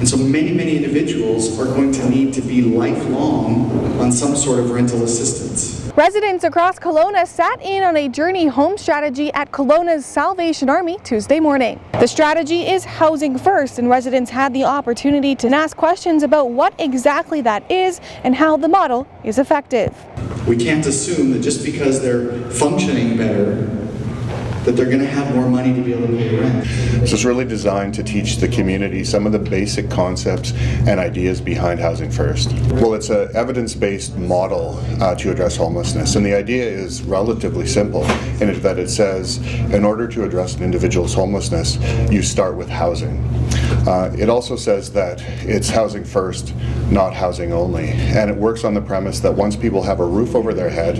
And so many, many individuals are going to need to be lifelong on some sort of rental assistance. Residents across Kelowna sat in on a Journey Home strategy at Kelowna's Salvation Army Tuesday morning. The strategy is Housing First, and residents had the opportunity to ask questions about what exactly that is and how the model is effective. We can't assume that just because they're functioning better, that they're going to have more money to be able to pay rent. So it's really designed to teach the community some of the basic concepts and ideas behind Housing First. Well, it's an evidence-based model uh, to address homelessness, and the idea is relatively simple in that it says, in order to address an individual's homelessness, you start with housing. Uh, it also says that it's housing first, not housing only, and it works on the premise that once people have a roof over their head,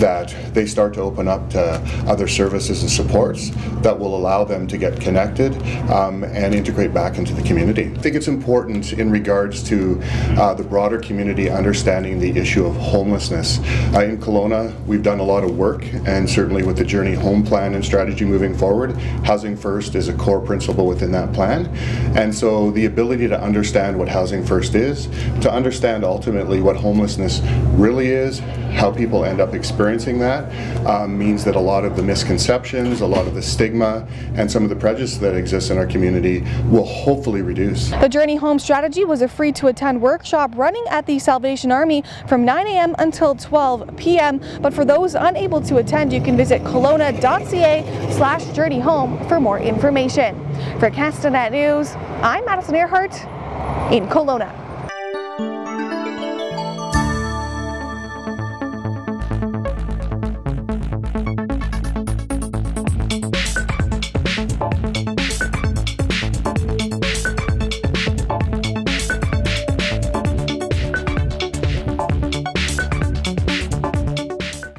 that they start to open up to other services and supports that will allow them to get connected um, and integrate back into the community. I think it's important in regards to uh, the broader community understanding the issue of homelessness. Uh, in Kelowna, we've done a lot of work, and certainly with the Journey Home Plan and strategy moving forward, Housing First is a core principle within that plan. And so the ability to understand what Housing First is, to understand ultimately what homelessness really is, how people end up experiencing that, um, means that a lot of the misconceptions, a lot of the stigma, and some of the prejudice that exists in our community will hopefully reduce. The Journey Home strategy was a free to attend workshop running at the Salvation Army from 9 a.m. until 12 p.m. But for those unable to attend, you can visit kelowna.ca slash journeyhome for more information. For Castanet News, I'm Madison Earhart in Kelowna.